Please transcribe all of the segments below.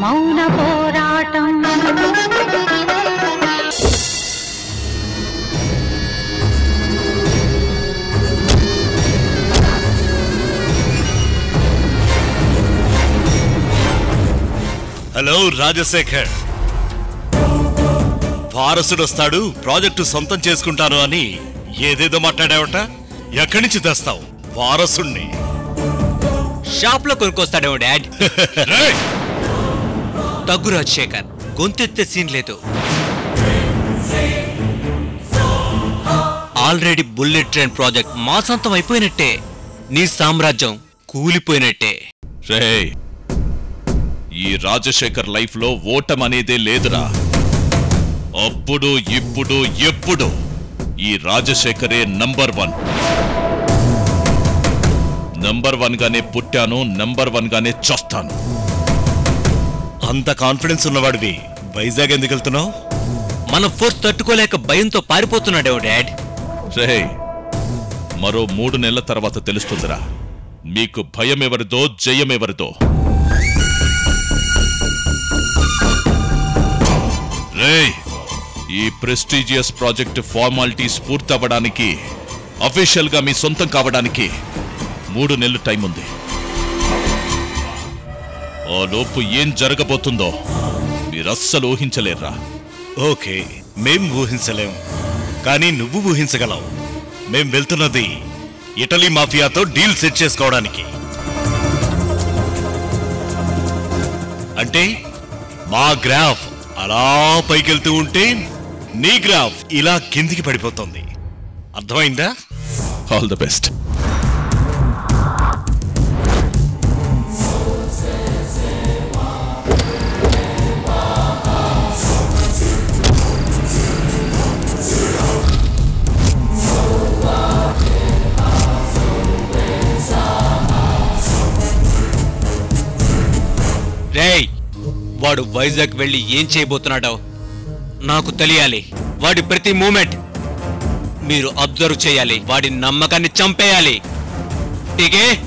మౌన పోరాటం. హలో రాజశేఖర్. వారసుడు వస్తాడు ప్రాజెక్టు సొంతం చేసుకుంటాను అని ఏదేదో మాట్లాడావట? ఎక్కడి నుంచి తెస్తావు? వారసుణ్ణి. షాప్లో కొనుక్కొస్తాడేమో డాడ్. తగ్గు రాజశేఖర్. గొంతెత్తే సీన్ లేదు. ఆల్రెడీ బుల్లెట్ ట్రైన్ ప్రాజెక్ట్ మాసాంతం అయిపోయినట్టే. నీ సామ్రాజ్యం కూలిపోయినట్టే. రే ఈ రాజశేఖర్ లైఫ్లో ఓటం అనేదే లేదురా. అప్పుడు ఇప్పుడు ఎప్పుడు ఈ రాజశేఖరే నంబర్ వన్. నంబర్ వన్ గానే పుట్టాను నంబర్ వన్ గానే చస్తాను. అంత కాన్ఫిడెన్స్ ఉన్నవాడివి. వైజాగ్ ఎందుకు వెళ్తున్నావు? మన ఫోర్స్ తట్టుకోలేక భయంతో పారిపోతున్నాడేమో డాడ్? మరో మూడు నెలల తర్వాత తెలుస్తుందిరా. మీకు భయం ఎవరిదో జయం ఎవరిదో రేయ్ ఈ ప్రెస్టీజియస్ ప్రాజెక్ట్ ఫార్మాలిటీస్ పూర్తవ్వడానికి అఫీషియల్గా మీ సొంతం కావడానికి మూడు నెలలు టైం ఉంది ఆ లోపు ఏం జరగబోతుందో మీరస్సలు ఊహించలేర్రా. ఓకే మేం ఊహించలేం. కానీ నువ్వు ఊహించగలవు. మేం వెళ్తున్నది ఇటలీ మాఫియాతో డీల్ సెట్ చేసుకోవడానికి. అంటే మా గ్రాఫ్ అలా పైకెళ్తూ ఉంటే నీ గ్రాఫ్ ఇలా కిందికి పడిపోతుంది. అర్థమైందా? ఆల్ ద బెస్ట్ వాడు వైజాగ్ వెళ్ళి ఏం చేయబోతున్నాడో నాకు తెలియాలి. వాడి ప్రతి మూమెంట్ మీరు అబ్జర్వ్ చేయాలి. వాడి నమ్మకాన్ని చంపేయాలి. ఠీకే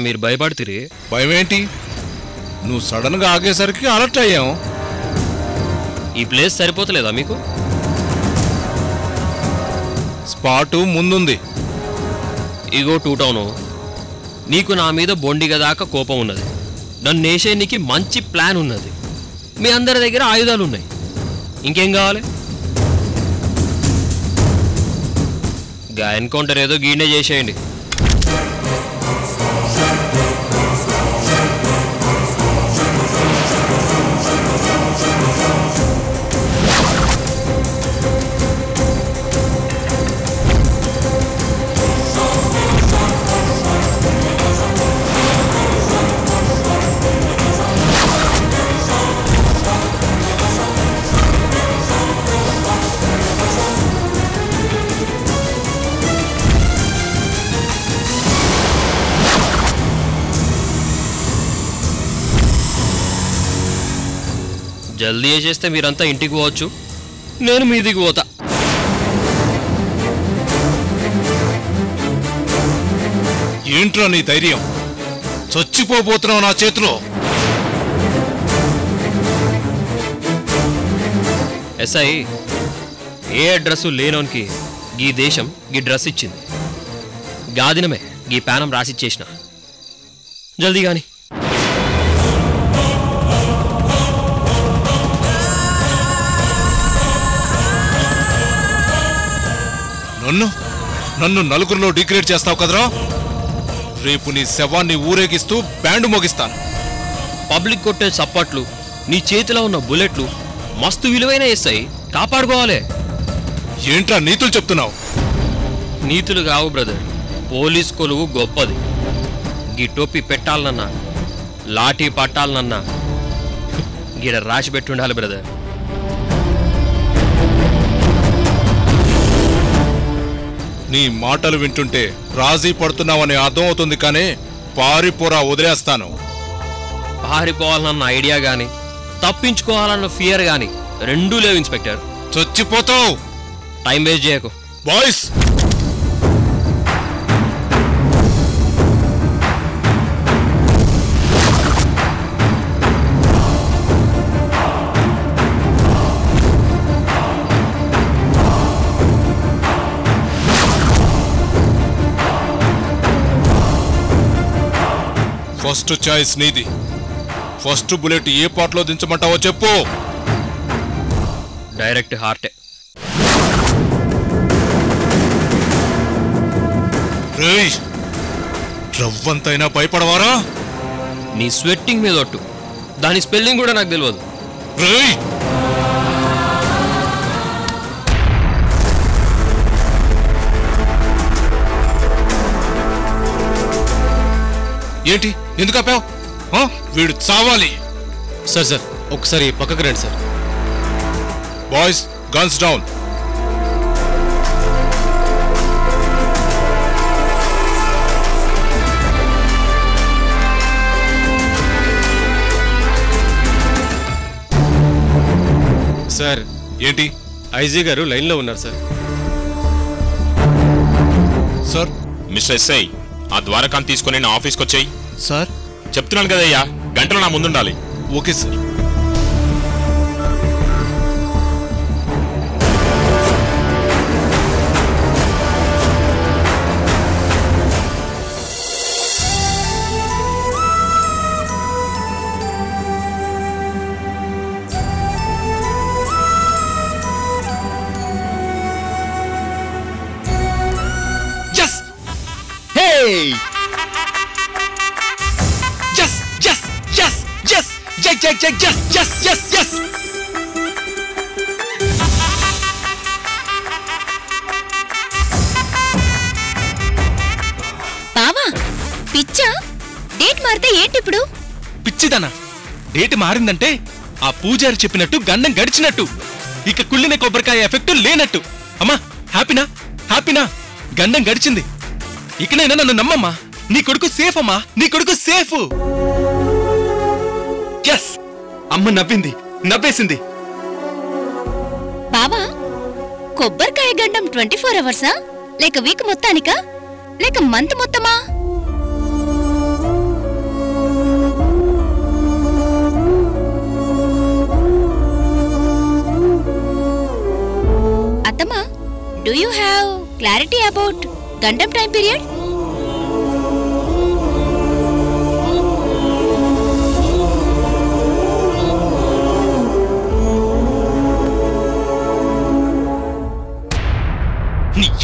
మీరు భయపడుతురి. భయం ఏంటి నువ్వు సడన్గా ఆగేసరికి అలర్ట్ అయ్యాం. ఈ ప్లేస్ సరిపోతలేదా మీకు? స్పాటు ముందుంది. ఇగో టూ టౌను. నీకు నా మీద బొండిగ దాకా కోపం ఉన్నది. నన్ను నేసేనికి మంచి ప్లాన్ ఉన్నది. మీ అందరి దగ్గర ఆయుధాలు ఉన్నాయి ఇంకేం కావాలి? గా ఎన్కౌంటర్ ఏదో గీనే చేసేయండి. జల్దీ చేసేస్తే మీరంతా ఇంటికి పోవచ్చు. నేను మీదికి పోతా. ఏంట్రా నీ ధైర్యం? చచ్చిపోబోతున్నావు నా చేతిలో. ఎస్ఐ ఏ అడ్రస్ లేనోనికి గీ దేశం గీ డ్రెస్ ఇచ్చింది. గాదినమే గీ ప్యానం రాసిచ్చేసిన. జల్దీ గాని. నన్ను? నన్ను నలుగురిలో డిక్రేట్ చేస్తావు కదరా? రేపు నీ శవాన్ని ఊరేగిస్తూ బ్యాండ్ మోగిస్తాను. పబ్లిక్ కొట్టే చప్పట్లు నీ చేతిలో ఉన్న బుల్లెట్లు మస్తు విలువైన ఎస్ఐ కాపాడుకోవాలి. ఏంట్రా నీతులు చెప్తున్నావు? నీతులు కావు బ్రదర్ పోలీస్ కొలువు గొప్పది. గీ టోపీ పెట్టాలనన్నా లాఠీ పట్టాలనన్నా గిడ రాసి పెట్టుండాలి బ్రదర్. నీ మాటలు వింటుంటే రాజీ పడుతున్నావని అర్థం అవుతుంది కానీ పారిపోరా వదిలేస్తాను. పారిపోవాలన్న ఐడియా కానీ తప్పించుకోవాలన్న ఫియర్ కానీ రెండూ లేవు ఇన్స్పెక్టర్. చచ్చిపోతావు. టైం వేస్ట్ చేయకు. బాయ్స్! ఫస్ట్ చాయిస్ నీది. ఫస్ట్ బుల్లెట్ ఏ పాటలో దించమంటావో చెప్పు. డైరెక్ట్ హార్టే. రవ్వంతైనా భయపడవారా? నీ స్వెట్టింగ్ మీద ఒట్టు. దాని స్పెల్లింగ్ కూడా నాకు తెలియదు రేయ్! ఏంటి? ఎందుకు ఆపావు? ఆ? వీడు చావాలి. సార్ సార్ ఒకసారి పక్కకు రండి sir. Boys guns down. Sir ఏంటి? ఐజీ గారు లైన్లో ఉన్నారు సార్. సార్? మిస్టర్ ఎస్ఐ ఆ ద్వారకాన్ని తీసుకుని నా ఆఫీస్కి వచ్చాయి. సార్? చెప్తున్నాను కదయ్యా గంటలో నా ముందుండాలి. Okay sir. బావా పిచ్చా? డేట్ మారితే ఏంటిప్పుడు? పిచ్చిదనా? డేట్ మారిందంటే ఆ పూజారి చెప్పినట్టు గండం గడిచినట్టు. ఇక కుళ్ళిన కొబ్బరికాయ ఎఫెక్ట్ లేనట్టు. అమ్మా హ్యాపీనా? హ్యాపీనా? గండం గడిచింది. ఇకనైనా నన్ను నమ్మమ్మా. నీ కొడుకు సేఫ్ అమ్మా. నీ కొడుకు సేఫ్ ఎస్ అమ్మ నవ్వింది. నవ్వేసింది. బావా కొబ్బరికాయ గండం ట్వంటీ ఫోర్ అవర్సా? లేక వీక్ మొత్తానికా? లేక మంత్ మొత్తమా? అత్తమ్మా do you have clarity about గండం టైం పీరియడ్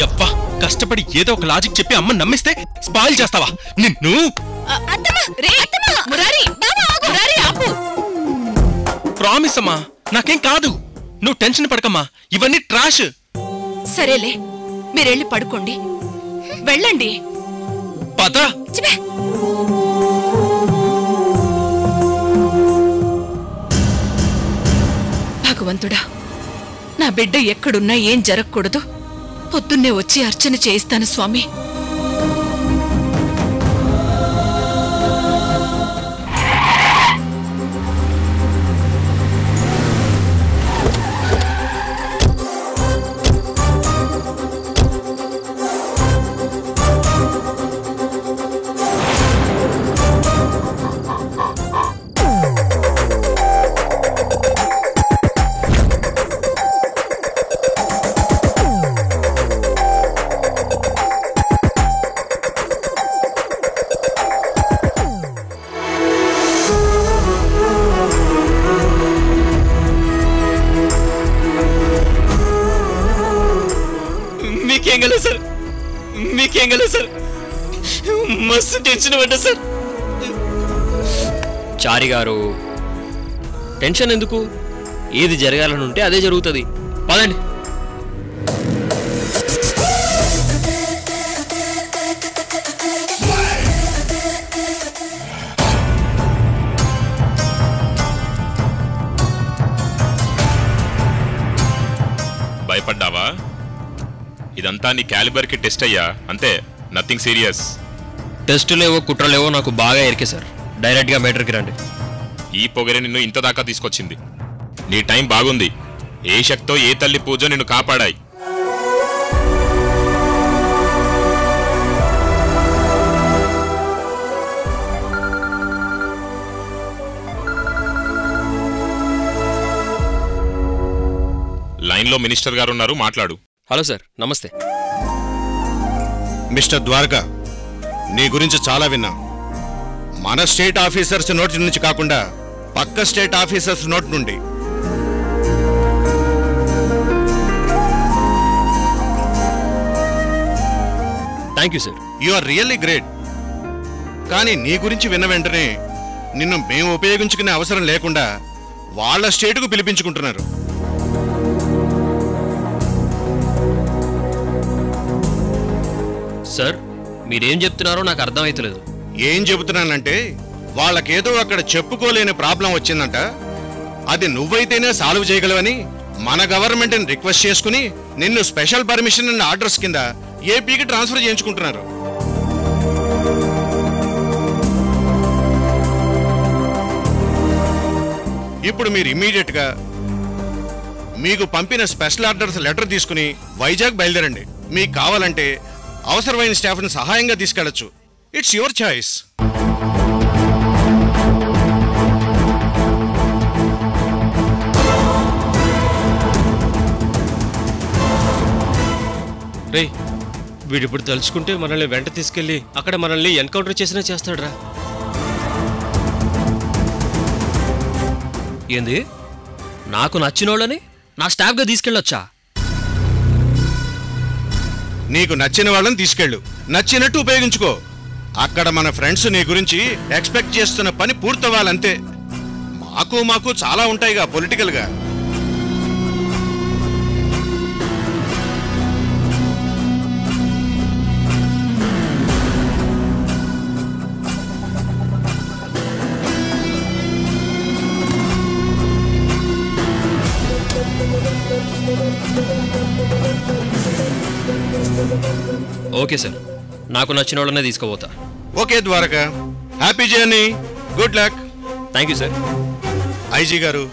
యవ్వ కష్టపడి ఏదో ఒక లాజిక్ చెప్పి అమ్మ నమ్మిస్తే స్పాయిల్ చేస్తావా? నిన్ను? ప్రామిస్ అమ్మా నాకేం కాదు. నువ్వు టెన్షన్ పడకమ్మా ఇవన్నీ ట్రాష్ సరేలే మీరెళ్ళి పడుకోండి. వెళ్ళండి. పద. భగవంతుడా నా బిడ్డ ఎక్కడున్నా ఏం జరగకూడదు. పొద్దున్నే వచ్చి అర్చన చేయిస్తాను స్వామి. టెన్షన్ పడ్డా సార్. చారి గారు టెన్షన్ ఎందుకు? ఏది జరగాలని ఉంటే అదే జరుగుతుంది. పదండి. భయపడ్డావా? ఇదంతా నీ క్యాలిబర్కి టెస్ట్ అయ్యా అంతే. నథింగ్ సీరియస్ టెస్టులేవో కుట్రలేవో నాకు బాగా ఎరికే సార్. డైరెక్ట్గా మ్యాటర్కి రండి. ఈ పొగరే నిన్ను ఇంత దాకా తీసుకొచ్చింది. నీ టైం బాగుంది. ఏ శక్తో ఏ తల్లి పూజ నిన్ను కాపాడాయి. లైన్లో మినిస్టర్ గారు ఉన్నారు మాట్లాడు. హలో సార్ నమస్తే. మిస్టర్ ద్వారకా నీ గురించి చాలా విన్నా. మన స్టేట్ ఆఫీసర్స్ నోటి నుంచి కాకుండా పక్క స్టేట్ ఆఫీసర్స్ నోటి నుండి. Thank you sir you are really great కానీ నీ గురించి విన్న వెంటనే నిన్ను మేము ఉపయోగించుకునే అవసరం లేకుండా వాళ్ళ స్టేటుకు పిలిపించుకుంటున్నారు. సార్ మీరేం చెప్తున్నారో నాకు అర్థమవుతలేదు ఏం చెబుతున్నానంటే వాళ్ళకేదో అక్కడ చెప్పుకోలేని ప్రాబ్లం వచ్చిందంట. అది నువ్వైతేనే సాల్వ్ చేయగలవని మన గవర్నమెంట్ని రిక్వెస్ట్ చేసుకుని నిన్ను స్పెషల్ పర్మిషన్ అండ్ ఆర్డర్స్ కింద ఏపీకి ట్రాన్స్ఫర్ చేయించుకుంటున్నారు. ఇప్పుడు మీరు ఇమీడియట్గా మీకు పంపిన స్పెషల్ ఆర్డర్స్ లెటర్ తీసుకుని వైజాగ్ బయలుదేరండి. మీకు కావాలంటే అవసరమైన స్టాఫ్ని సహాయంగా తీసుకెళ్ళొచ్చు ఇట్స్ యువర్ చాయిస్ రే వీడిప్పుడు తలుచుకుంటే మనల్ని వెంట తీసుకెళ్ళి అక్కడ మనల్ని ఎన్కౌంటర్ చేసినా చేస్తాడ్రా. ఏంది? నాకు నచ్చినోళ్ళని నా స్టాఫ్గా తీసుకెళ్ళొచ్చా? నీకు నచ్చిన వాళ్ళని తీసుకెళ్ళు. నచ్చినట్టు ఉపయోగించుకో. అక్కడ మన ఫ్రెండ్స్ నీ గురించి ఎక్స్పెక్ట్ చేస్తున్న పని పూర్తవ్వాలంతే. మాకు మాకు చాలా ఉంటాయిగా పొలిటికల్గా ఓకే సార్. నాకు నచ్చిన వాళ్ళనే తీసుకుపోతా. Okay Dwaraka. Happy journey. Good luck. Thank you sir. IG గారు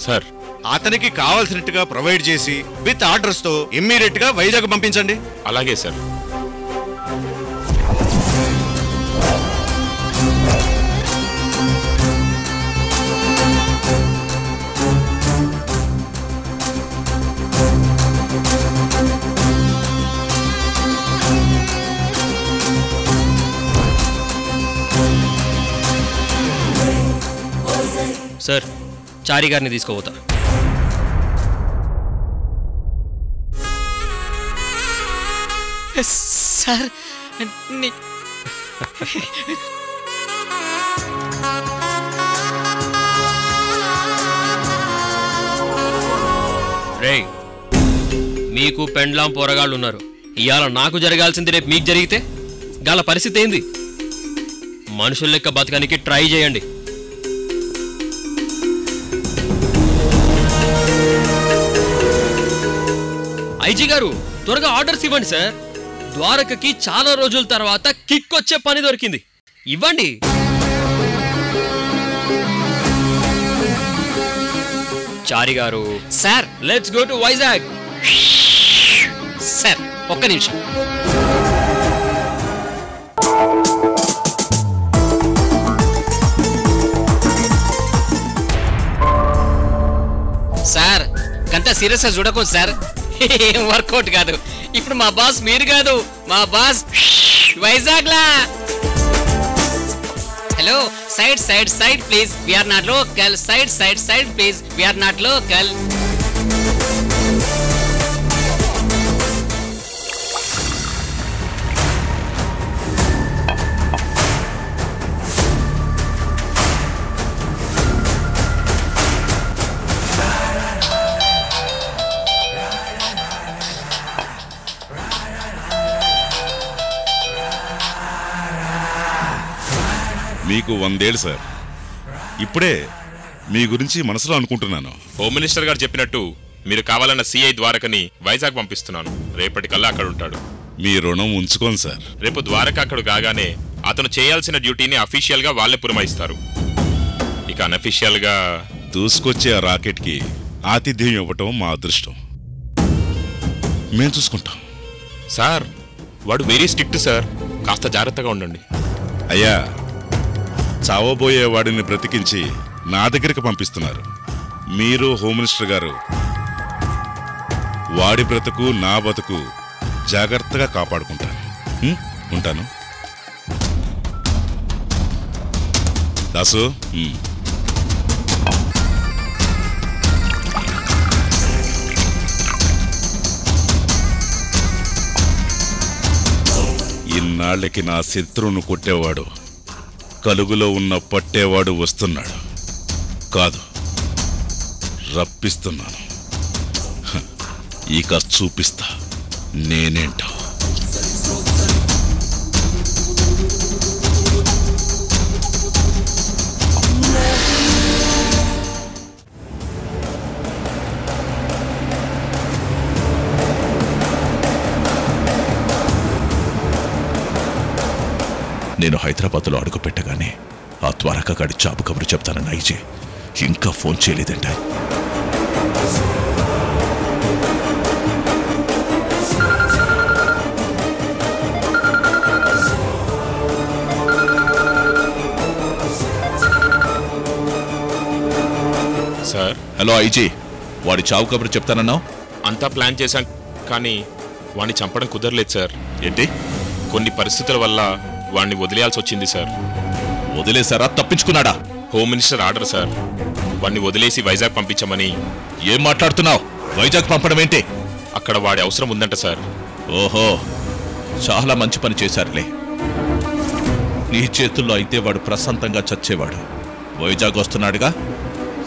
సార్. అతనికి కావాల్సినట్టుగా ప్రొవైడ్ చేసి విత్ ఆర్డర్స్తో ఇమ్మీడియట్గా వైజాగ్ పంపించండి. అలాగే సార్. సార్ చారి గారిని తీసుకుపోతా. సార్. రే మీకు పెండ్లాం పోరగాళ్ళు ఉన్నారు ఇవాళ నాకు జరగాల్సింది రేపు మీకు జరిగితే గాల పరిస్థితి ఏంది? మనుషుల లెక్క బతకడానికి ట్రై చేయండి. ఐజీ గారు త్వరగా ఆర్డర్స్ ఇవ్వండి సార్. ద్వారకకి చాలా రోజుల తర్వాత కిక్ వచ్చే పని దొరికింది. ఇవ్వండి. చారి గారు. Sir. Let's go to Vizag sir ఒక్క నిమిషం. సార్ గంత సీరియస్గా చూడకూడదు సార్. ఏం వర్కౌట్ కాదు. ఇప్పుడు మా బాస్ మీరు కాదు మా boss Vizag law hello side side side please. We're not local side side side please. We're not local మీకు వందేళ్ళు సార్. ఇప్పుడే మీ గురించి మనసులో అనుకుంటున్నాను. హోమ్ మినిస్టర్ గారు చెప్పినట్టు మీరు కావాలన్న సిఐ ద్వారకని వైజాగ్ పంపిస్తున్నాను. రేపటికల్లా అక్కడ ఉంటాడు. మీ రుణం ఉంచుకోండి సార్. రేపు ద్వారక అక్కడ కాగానే అతను చేయాల్సిన డ్యూటీని అఫీషియల్గా వాళ్ళే పురమాయిస్తారు. ఇక అనఫీషియల్గా దూసుకొచ్చే ఆ రాకెట్కి ఆతిథ్యం ఇవ్వటం మా అదృష్టం. మేము చూసుకుంటాం. సార్ వాడు వెరీ స్ట్రిక్ట్ సార్. కాస్త జాగ్రత్తగా ఉండండి. అయ్యా చావబోయే వాడిని బ్రతికించి నా దగ్గరికి పంపిస్తున్నారు. మీరు హోమ్ మినిస్టర్ గారు వాడి బ్రతుకు నా బతుకు జాగ్రత్తగా కాపాడుకుంటాను. ఉంటాను. దాసు ఇన్నాళ్ళకి నా శత్రువును కొట్టేవాడు. కలుగులో ఉన్న పట్టేవాడు వస్తున్నాడు. కాదు రప్పిస్తున్నాను. ఇక చూపిస్తా. నేనేంటో. నేను హైదరాబాద్లో అడుగు పెట్టగానే ఆ ద్వారకా గాడి జాబు కబురు చెప్తానని ఐజీ. ఇంకా ఫోన్ చేయలేదంట. సార్. హలో ఐజీ వాడి చావు కబురు చెప్తానన్నావు? అంతా ప్లాన్ చేశాం కానీ వాణ్ణి చంపడం కుదరలేదు సార్. ఏంటి? కొన్ని పరిస్థితుల వల్ల వాణ్ణి వదిలేయాల్సి వచ్చింది సార్. వదిలేశారా? తప్పించుకున్నాడా? Home minister order sir. వాణ్ణి వదిలేసి వైజాగ్ పంపించమని. ఏం మాట్లాడుతున్నావు? వైజాగ్ పంపడం ఏంటి? అక్కడ వాడి అవసరం ఉందంట సార్. ఓహో చాలా మంచి పని చేశారులే. నీ చేతుల్లో అయితే వాడు ప్రశాంతంగా చచ్చేవాడు. వైజాగ్ వస్తున్నాడుగా?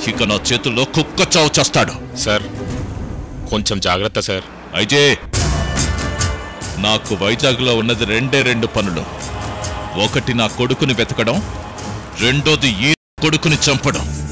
ఇక నా చేతుల్లో కుక్క చావు చేస్తాడు. సార్ కొంచెం జాగ్రత్త సార్. అయితే నాకు వైజాగ్లో ఉన్నది రెండే రెండు పనులు. ఒకటి నా కొడుకుని వెతకడం రెండోది ఈ కొడుకుని చంపడం.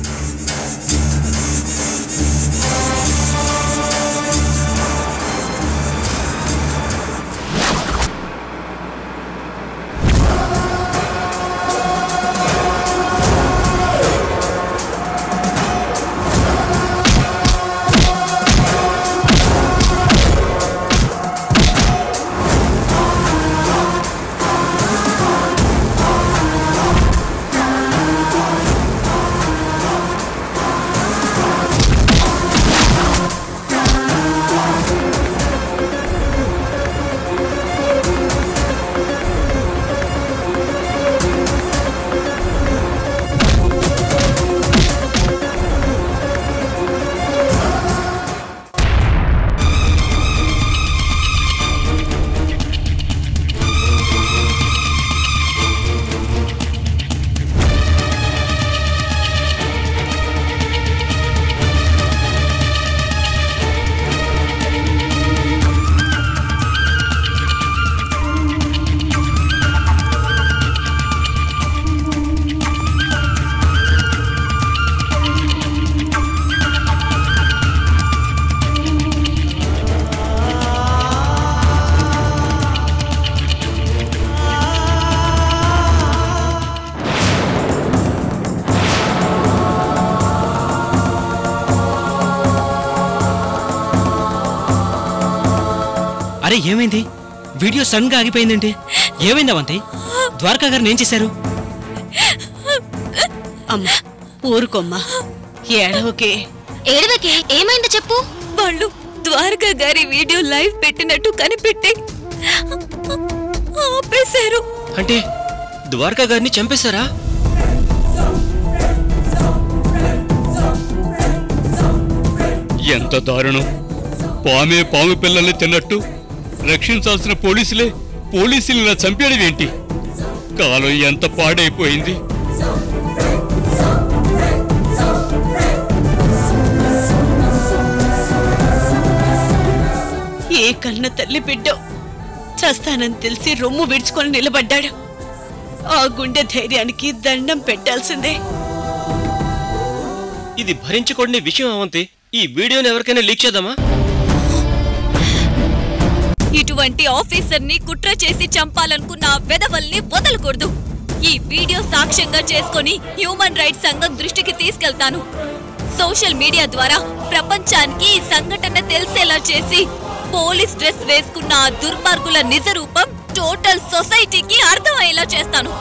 ఏమైంది? వీడియో సడన్గా ఆగిపోయిందండి ఏమైంది అవంతి? ద్వారకా గారిని ఏం చేశారు? అమ్మా ఊరుకోమ్మా. ఏడవకే. ఏడవకి? ఏమైందో చెప్పు. వాళ్ళు ద్వారకా గారి వీడియో లైవ్ పెట్టినట్టు కనిపెట్టి ఆపేశారు. అంటే ద్వారకా గారిని చంపేశారా? ఎంత దారుణం. పామే పాము పిల్లల్ని తిన్నట్టు రక్షించాల్సిన పోలీసులే పోలీసులు ఇలా చంపేయడం ఏంటి? కాలం ఎంత పాడైపోయింది. ఏ కన్న తల్లి బిడ్డో? చస్తానని తెలిసి రొమ్ము విడుచుకొని నిలబడ్డాడు. ఆ గుండె ధైర్యానికి దండం పెట్టాల్సిందే. ఇది భరించకూడని విషయం అవంతి. ఈ వీడియోని ఎవరికైనా లీక్ చేద్దామా? ఇటువంటి ఆఫీసర్ని కుట్ర చేసి చంపాలనుకున్న వెధవల్ని వదలకూడదు. ఈ వీడియో సాక్ష్యంగా చేసుకొని హ్యూమన్ రైట్స్ సంఘం దృష్టికి తీసుకెళ్తాను. సోషల్ మీడియా ద్వారా ప్రపంచానికి ఈ సంఘటన తెలిసేలా చేసి పోలీస్ డ్రెస్ వేసుకున్న ఆ దుర్మార్గుల నిజ రూపం టోటల్ సొసైటీకి అర్థమయ్యేలా చేస్తాను.